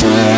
fire.